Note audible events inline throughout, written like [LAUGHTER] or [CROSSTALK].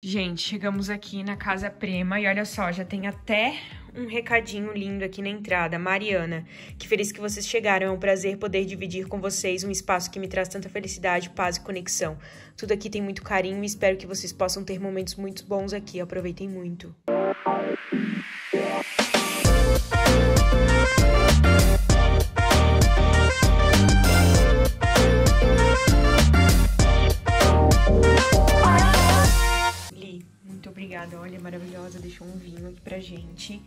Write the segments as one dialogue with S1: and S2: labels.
S1: Gente, chegamos aqui na Casa Prema e olha só, já tem até um recadinho lindo aqui na entrada. Mariana, que feliz que vocês chegaram. É um prazer poder dividir com vocês um espaço que me traz tanta felicidade, paz e conexão. Tudo aqui tem muito carinho e espero que vocês possam ter momentos muito bons aqui. Aproveitem muito. Gente.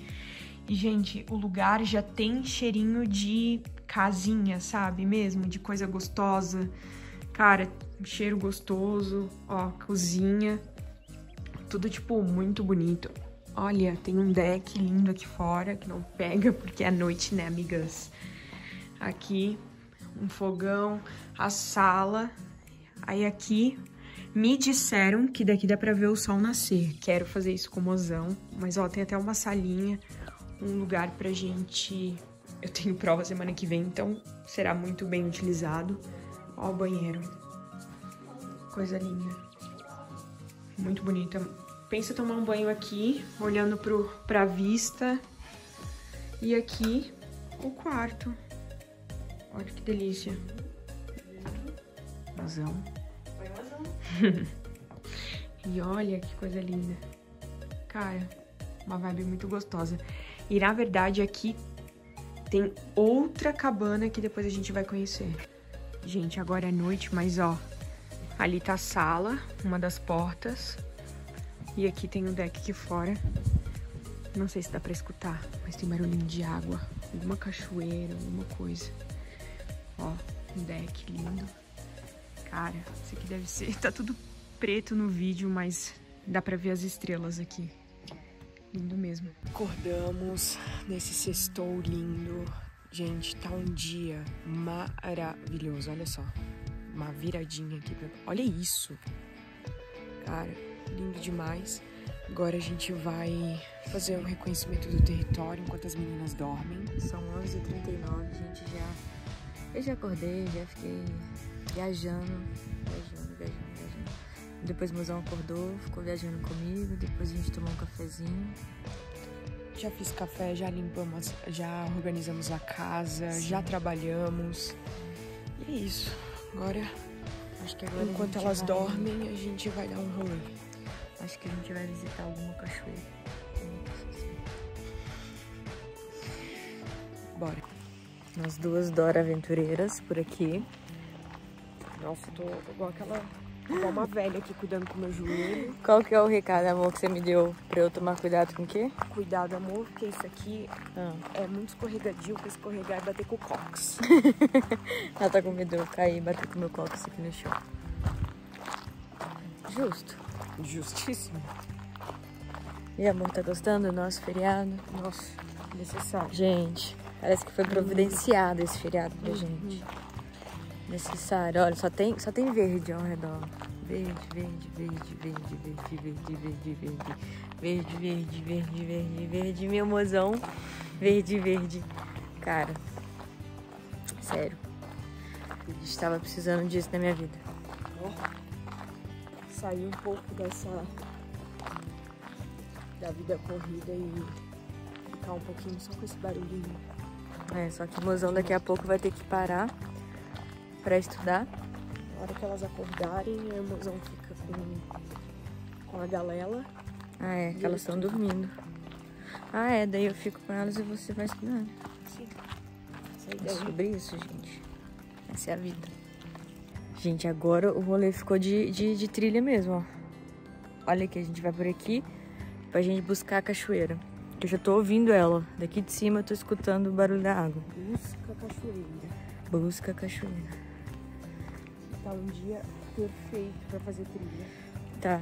S1: E, gente, o lugar já tem cheirinho de casinha, sabe? Mesmo, de coisa gostosa. Cara, cheiro gostoso. Ó, cozinha. Tudo, tipo, muito bonito. Olha, tem um deck lindo aqui fora, que não pega porque é noite, né, amigas? Aqui, um fogão, a sala. Aí aqui, me disseram que daqui dá pra ver o sol nascer. Quero fazer isso com o mozão. Mas, ó, tem até uma salinha, um lugar pra gente... Eu tenho prova semana que vem, então será muito bem utilizado. Ó o banheiro. Coisa linda. Muito bonita. Pensa tomar um banho aqui, olhando pro, pra vista. E aqui, o quarto. Olha que delícia. Mozão. [LAUGHS] e olha que coisa linda. Cara, uma vibe muito gostosa. E na verdade aqui tem outra cabana que depois a gente vai conhecer. Gente, agora é noite, mas ó, ali tá a sala, uma das portas. E aqui tem o deck aqui fora. Não sei se dá pra escutar, mas tem barulhinho de água. Alguma cachoeira, alguma coisa. Ó, um deck lindo. Cara, isso aqui deve ser... [LAUGHS] Tá tudo preto no vídeo, mas dá pra ver as estrelas aqui. Lindo mesmo. Acordamos nesse sextou lindo. Gente, tá um dia maravilhoso. Olha só. Uma viradinha aqui. Pra... Olha isso. Cara, lindo demais. Agora a gente vai fazer o um reconhecimento do território enquanto as meninas dormem.
S2: São 11h39, gente, já... Eu já acordei, já fiquei viajando, viajando, viajando, viajando. Depois o mozão acordou, ficou viajando comigo, depois a gente tomou um cafezinho.
S1: Já fiz café, já limpamos, já organizamos a casa, Sim. já trabalhamos. E é isso. Agora, acho que agora enquanto elas vai... dormem, a gente vai dar um rolê.
S2: Acho que a gente vai visitar alguma cachoeira.
S1: Bora.
S2: Nós duas Dora aventureiras por aqui.
S1: Nossa, tô igual aquela. Igual uma velha aqui cuidando com meu joelho.
S2: Qual que é o recado, amor, que você me deu pra eu tomar cuidado com o quê?
S1: Cuidado, amor, porque isso aqui ah. é muito escorregadio pra escorregar e bater com o cox. [LAUGHS]
S2: Ela tá com medo de eu cair e bater com o meu cox aqui no chão. Justo.
S1: Justíssimo.
S2: E amor, tá gostando do nosso feriado?
S1: Nossa, necessário.
S2: Gente, parece que foi providenciado esse feriado pra uhum. gente necessário. Olha, só tem, só tem verde ao redor. Verde, verde, verde, verde, verde, verde, verde, verde. Verde, verde, verde, verde, verde, meu mozão. Verde, verde. Cara, sério. Estava precisando disso na minha vida.
S1: Sair um pouco dessa da vida corrida e ficar um pouquinho só com esse barulhinho.
S2: É, só que o mozão daqui a pouco vai ter que parar para estudar.
S1: Na hora que elas acordarem, a irmãzão fica com, com a galela.
S2: Ah, é, que elas estão dormindo. Ah, é, daí eu fico com elas e você vai estudando.
S1: Sim.
S2: É sobre isso, gente. Essa é a vida. Gente, agora o rolê ficou de, de, de trilha mesmo, ó. Olha aqui, a gente vai por aqui pra gente buscar a cachoeira. Eu já tô ouvindo ela. Daqui de cima eu tô escutando o barulho da água.
S1: Busca a cachoeira.
S2: Busca a cachoeira
S1: tá um dia perfeito para fazer trilha.
S2: Tá.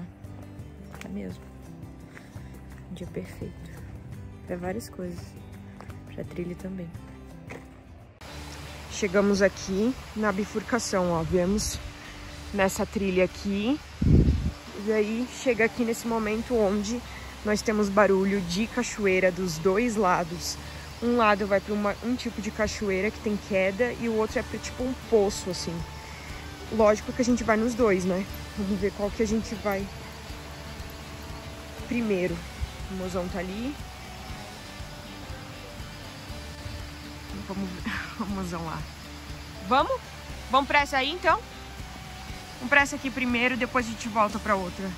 S2: Tá mesmo. Um dia perfeito. Para várias coisas. Pra trilha também.
S1: Chegamos aqui na bifurcação, ó. Viemos nessa trilha aqui. E aí chega aqui nesse momento onde nós temos barulho de cachoeira dos dois lados. Um lado vai para um tipo de cachoeira que tem queda e o outro é para tipo um poço assim. Lógico que a gente vai nos dois, né? Vamos ver qual que a gente vai primeiro. O mozão tá ali. Vamos ver [LAUGHS] o mozão lá. Vamos? Vamos pra essa aí, então? Vamos pra essa aqui primeiro, depois a gente volta pra outra.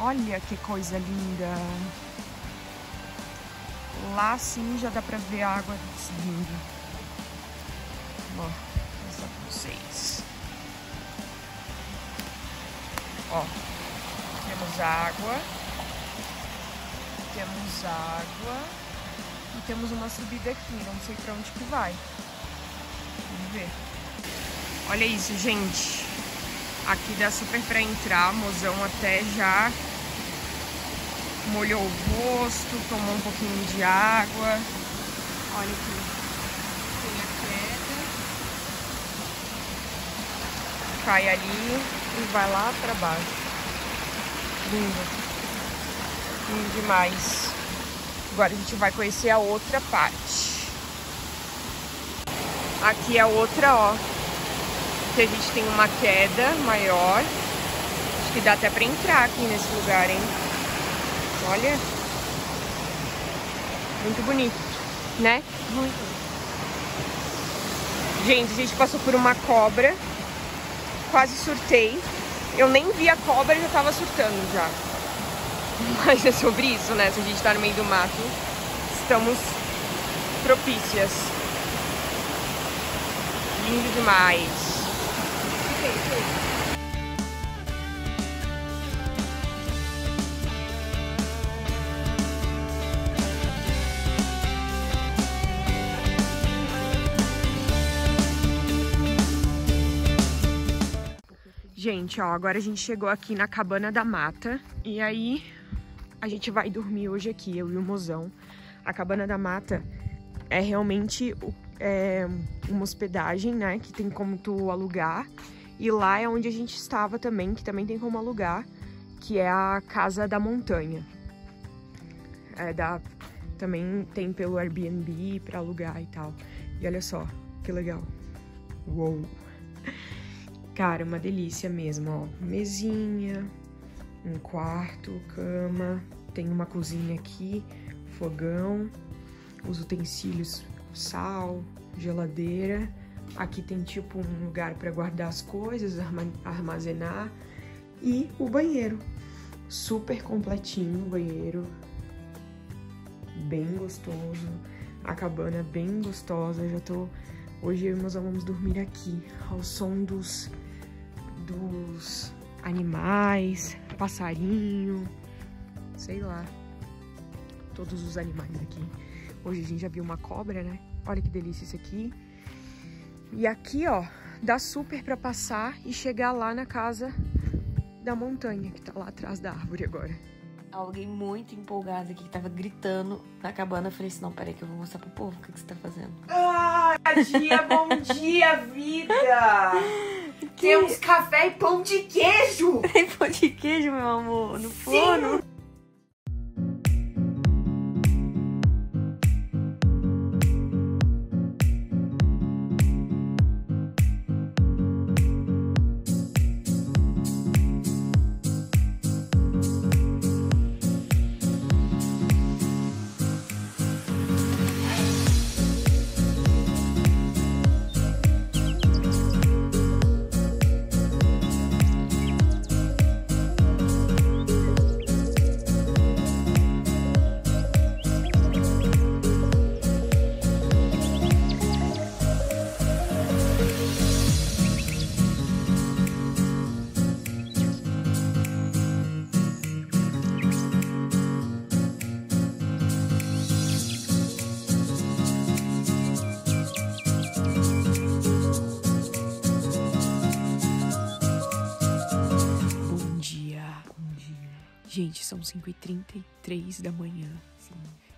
S1: Olha que coisa linda. Lá sim já dá pra ver a água subindo. Ó, vou mostrar pra vocês. Ó, temos água. Temos água. E temos uma subida aqui, não sei pra onde que vai. Vamos ver. Olha isso, gente. Aqui dá super pra entrar, mozão até já molhou o rosto, tomou um pouquinho de água. Olha aqui, tem a queda. Cai ali e vai lá pra baixo. Lindo. Lindo demais. Agora a gente vai conhecer a outra parte. Aqui é a outra, ó que a gente tem uma queda maior. Acho que dá até pra entrar aqui nesse lugar, hein? Olha. Muito bonito, né? Muito. Gente, a gente passou por uma cobra. Quase surtei. Eu nem vi a cobra e já tava surtando já. [LAUGHS] Mas é sobre isso, né? Se a gente tá no meio do mato, estamos propícias. Lindo demais. Gente, ó, agora a gente chegou aqui na Cabana da Mata e aí a gente vai dormir hoje aqui, eu e o mozão. A Cabana da Mata é realmente é, uma hospedagem, né, que tem como tu alugar e lá é onde a gente estava também, que também tem como alugar, que é a Casa da Montanha. É da, também tem pelo Airbnb para alugar e tal. E olha só, que legal. Uou! [LAUGHS] Cara, uma delícia mesmo, ó. Mesinha, um quarto, cama, tem uma cozinha aqui, fogão, os utensílios, sal, geladeira Aqui tem tipo um lugar para guardar as coisas, armazenar e o banheiro. Super completinho o banheiro. Bem gostoso. A cabana bem gostosa. Já tô hoje eu e meus vamos dormir aqui ao som dos dos animais, passarinho, sei lá. Todos os animais aqui. Hoje a gente já viu uma cobra, né? Olha que delícia isso aqui. E aqui, ó, dá super para passar e chegar lá na casa da montanha, que tá lá atrás da árvore agora.
S2: Alguém muito empolgado aqui que tava gritando na cabana. Eu falei assim: não, peraí, que eu vou mostrar pro povo o que, que você tá fazendo.
S1: Ah, dia, bom dia, vida! [LAUGHS] Que? Temos café e pão de queijo!
S2: Tem [LAUGHS] pão de queijo, meu amor, no Sim.
S1: Gente, são 5h33 da manhã. Sim.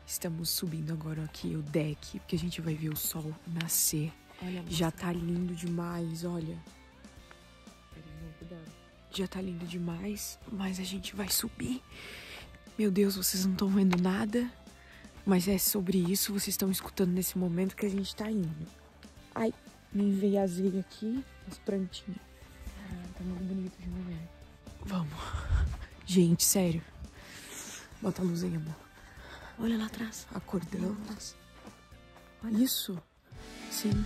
S1: Estamos subindo agora aqui o deck, porque a gente vai ver o sol nascer. Olha, Já tá lindo demais, olha. Já tá lindo demais, mas a gente vai subir. Meu Deus, vocês não estão vendo nada, mas é sobre isso, vocês estão escutando nesse momento que a gente tá indo. Ai, me enviei aqui, as plantinhas.
S2: Tá muito bonito de manhã.
S1: Vamos. Gente, sério. Bota a luz aí, amor.
S2: Olha lá atrás.
S1: Acordamos. Isso. Sim.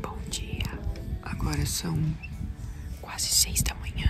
S1: Bom dia. Agora são quase seis da manhã.